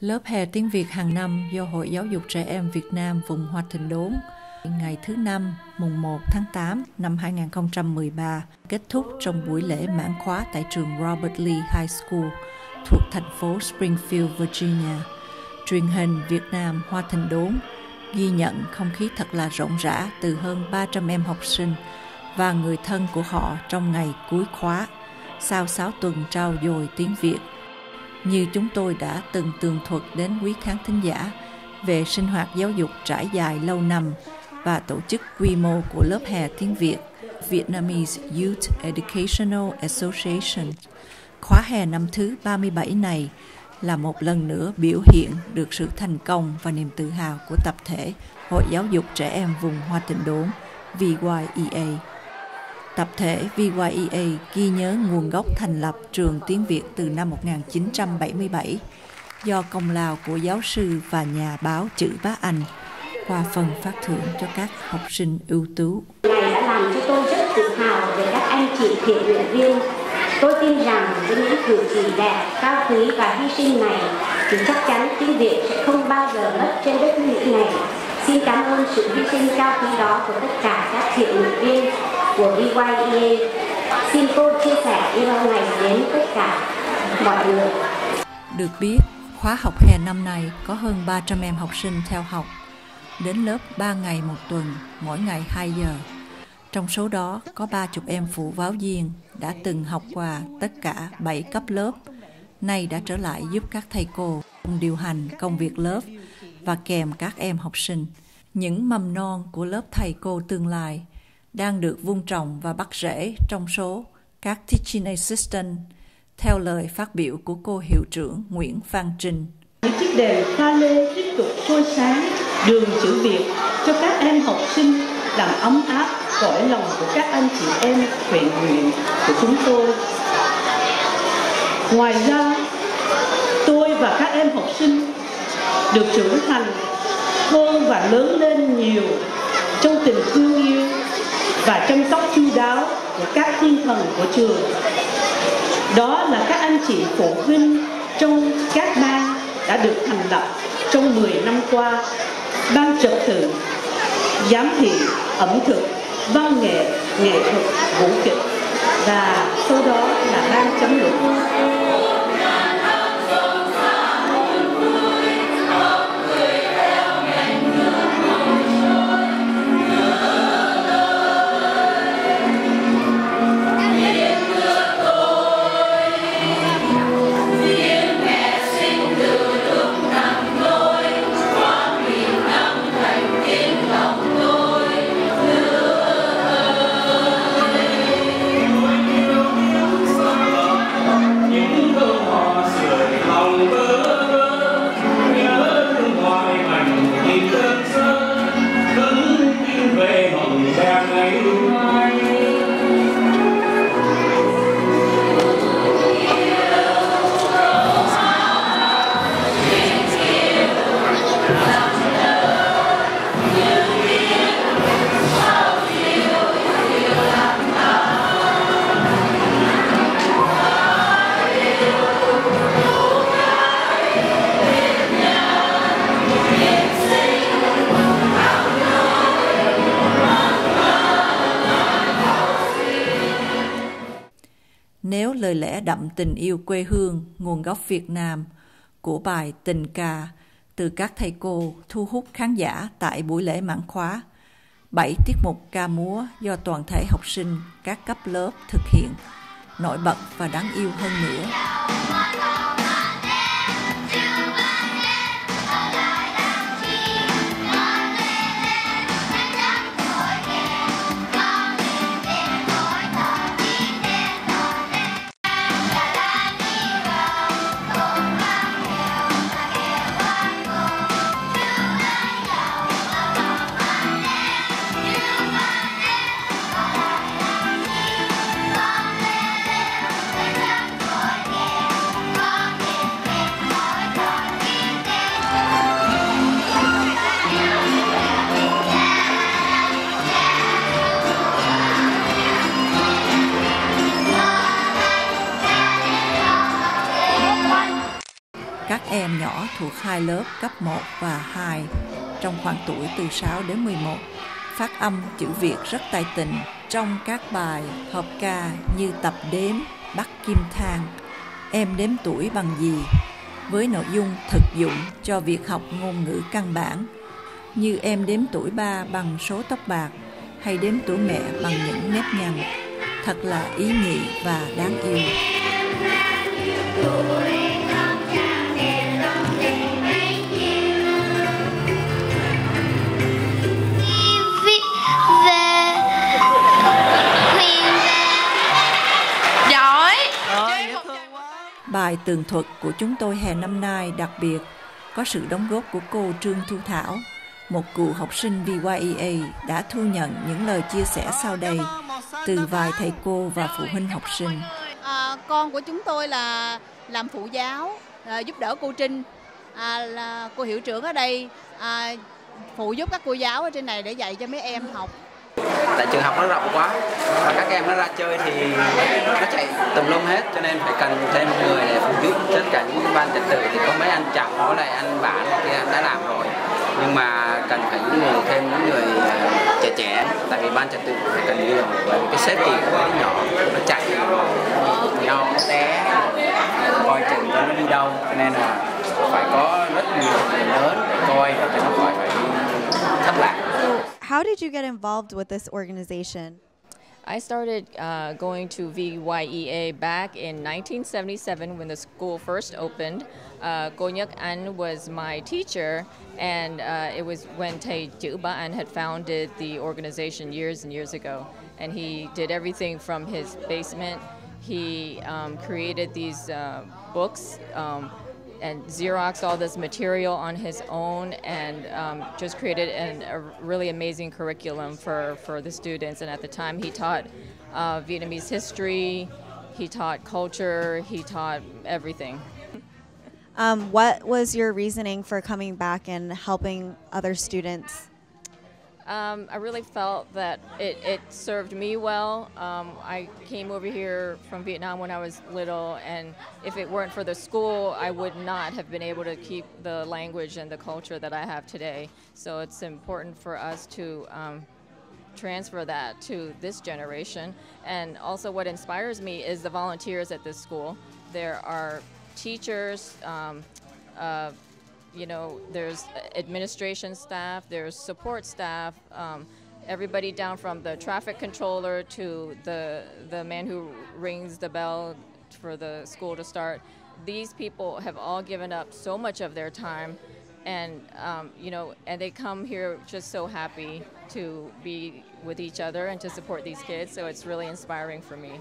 Lớp hè tiếng Việt hàng năm do Hội Giáo dục Trẻ Em Việt Nam vùng Hoa Thịnh Đốn ngày thứ năm mùng 1 tháng 8 năm 2013 kết thúc trong buổi lễ mãn khóa tại trường Robert Lee High School thuộc thành phố Springfield, Virginia. Truyền hình Việt Nam Hoa Thịnh Đốn ghi nhận không khí thật là rộn rã từ hơn 300 em học sinh và người thân của họ trong ngày cuối khóa sau 6 tuần trao dồi tiếng Việt. Như chúng tôi đã từng tường thuật đến quý khán thính giả về sinh hoạt giáo dục trải dài lâu năm và tổ chức quy mô của lớp hè tiếng Việt, Vietnamese Youth Educational Association. Khóa hè năm thứ 37 này là một lần nữa biểu hiện được sự thành công và niềm tự hào của tập thể Hội Giáo dục Trẻ Em vùng Hoa Tịnh Đốn VYEA. Tập thể VYEA ghi nhớ nguồn gốc thành lập trường tiếng Việt từ năm 1977 do công lao của giáo sư và nhà báo chữ bá Anh qua phần phát thưởng cho các học sinh ưu tú. Này đã làm cho tôi rất tự hào về các anh chị thiện nguyện viên. Tôi tin rằng với những cử chỉ đẹp, cao quý và hy sinh này thì chắc chắn tiếng Việt sẽ không bao giờ mất trên đất nước này. Xin cảm ơn sự hy sinh cao quý đó của tất cả các thiện nguyện viên của BYEA. Xin cô chia sẻ yêu này đến tất cả mọi người. Được biết, khóa học hè năm nay có hơn 300 em học sinh theo học đến lớp 3 ngày một tuần, mỗi ngày 2 giờ. Trong số đó có 30 em phụ giáo viên đã từng học qua tất cả 7 cấp lớp, nay đã trở lại giúp các thầy cô điều hành công việc lớp và kèm các em học sinh. Những mầm non của lớp thầy cô tương lai đang được vun trồng và bắt rễ trong số các teaching assistant theo lời phát biểu của cô hiệu trưởng Nguyễn Phan Trinh. Những chiếc đèn pha lê tiếp tục soi sáng đường chữ Việt cho các em học sinh làm ấm áp cõi lòng của các anh chị em huyện nguyện của chúng tôi. Ngoài ra, tôi và các em học sinh được trưởng thành hơn và lớn lên nhiều trong tình thương yêu và chăm sóc chu đáo của các thiên thần của trường. Đó là các anh chị phụ huynh trong các ban đã được thành lập trong 10 năm qua. Ban trật tự, giám thị, ẩm thực, văn nghệ nghệ thuật, vũ kịch. Và sau đó là ban chấm luận lời lẽ đậm tình yêu quê hương, nguồn gốc Việt Nam của bài Tình ca từ các thầy cô thu hút khán giả tại buổi lễ mãn khóa. Bảy tiết mục ca múa do toàn thể học sinh các cấp lớp thực hiện, nổi bật và đáng yêu hơn nữa. Thuộc hai lớp cấp 1 và 2 trong khoảng tuổi từ 6 đến 11 phát âm chữ Việt rất tài tình. Trong các bài hợp ca như tập đếm, bắt kim thang, em đếm tuổi bằng gì với nội dung thực dụng cho việc học ngôn ngữ căn bản như em đếm tuổi ba bằng số tóc bạc hay đếm tuổi mẹ bằng những nếp nhăn thật là ý nhị và đáng yêu. Tường thuật của chúng tôi hè năm nay đặc biệt. Có sự đóng góp của cô Trương Thu Thảo, một cựu học sinh BYEA đã thu nhận những lời chia sẻ sau đây từ vài thầy cô và phụ huynh học sinh. À, con của chúng tôi là làm phụ giáo, à, giúp đỡ cô Trinh, à, là cô hiệu trưởng ở đây à, phụ giúp các cô giáo ở trên này để dạy cho mấy em học tại trường học nó rộng quá. Và các em nó ra chơi thì nó chạy tùm lum hết, cho nên phải cần thêm một người để phụ giúp tất cả những ban trật tự. Thì có mấy anh chồng, có lại anh bạn kia đã làm rồi. Nhưng mà cần phải những người, thêm những người à, trẻ trẻ. Tại vì ban trật tự phải cần nhiều và cái xếp kỳ quá nhỏ, nó chạy, nhau, nó té, coi chừng cho nó đi đâu. Cho nên là phải có rất nhiều người lớn How did you get involved with this organization? I started uh, going to VYEA back in 1977 when the school first opened. Uh, Go An was my teacher, and uh, it was when Tae Chữ An had founded the organization years and years ago. And he did everything from his basement. He um, created these uh, books. Um, and Xerox all this material on his own and um, just created an, a really amazing curriculum for, for the students. And at the time, he taught uh, Vietnamese history, he taught culture, he taught everything. Um, what was your reasoning for coming back and helping other students um, I really felt that it, it served me well. Um, I came over here from Vietnam when I was little, and if it weren't for the school, I would not have been able to keep the language and the culture that I have today. So it's important for us to um, transfer that to this generation. And also, what inspires me is the volunteers at this school. There are teachers, um, uh, you know, there's administration staff, there's support staff, um, everybody down from the traffic controller to the the man who rings the bell for the school to start. These people have all given up so much of their time, and um, you know, and they come here just so happy to be with each other and to support these kids. So it's really inspiring for me.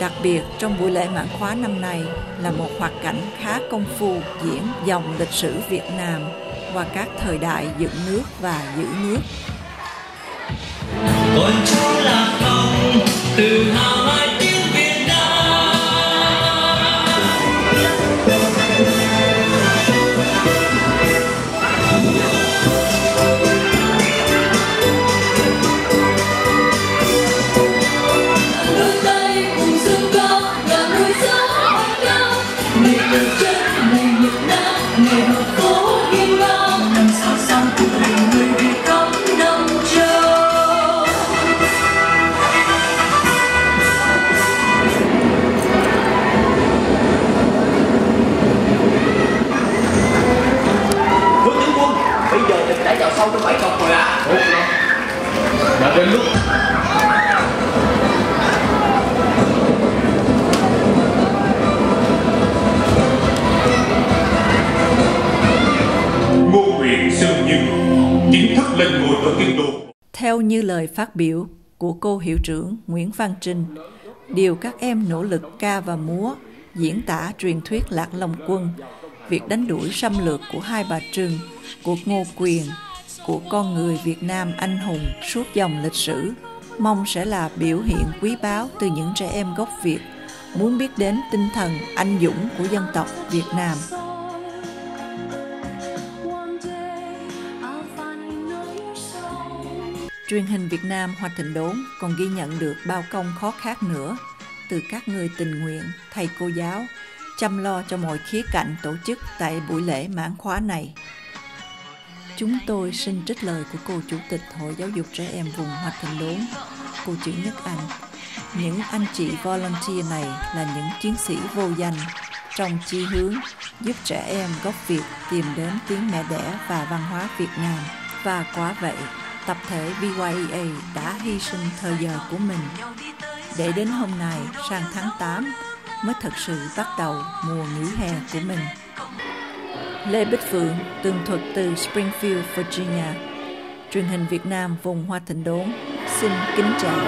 Đặc biệt trong buổi lễ mãn khóa năm nay là một hoạt cảnh khá công phu, diễn dòng lịch sử Việt Nam qua các thời đại dựng nước và giữ nước. Yeah. Chính thức lên ngôi tự kinh đô. Theo như lời phát biểu của cô hiệu trưởng Nguyễn Văn Trinh, điều các em nỗ lực ca và múa diễn tả truyền thuyết Lạc Long Quân, việc đánh đuổi xâm lược của hai bà Trưng, của Ngô Quyền, của con người Việt Nam anh hùng suốt dòng lịch sử, mong sẽ là biểu hiện quý báu từ những trẻ em gốc Việt muốn biết đến tinh thần anh dũng của dân tộc Việt Nam. Truyền hình Việt Nam Hoa Thịnh Đốn còn ghi nhận được bao công khó khác nữa từ các người tình nguyện, thầy cô giáo chăm lo cho mọi khía cạnh tổ chức tại buổi lễ mãn khóa này. Chúng tôi xin trích lời của cô Chủ tịch Hội Giáo dục Trẻ Em vùng Hoa Thịnh Đốn, cô chữ Nhất Anh. Những anh chị volunteer này là những chiến sĩ vô danh trong chi hướng giúp trẻ em gốc Việt tìm đến tiếng mẹ đẻ và văn hóa Việt Nam. Và quá vậy, tập thể BYEA đã hy sinh thời giờ của mình để đến hôm nay sang tháng 8 mới thật sự bắt đầu mùa nghỉ hè của mình. Lê Bích Phượng, tường thuật từ Springfield, Virginia, truyền hình Việt Nam vùng Hoa Thịnh Đốn, xin kính chào.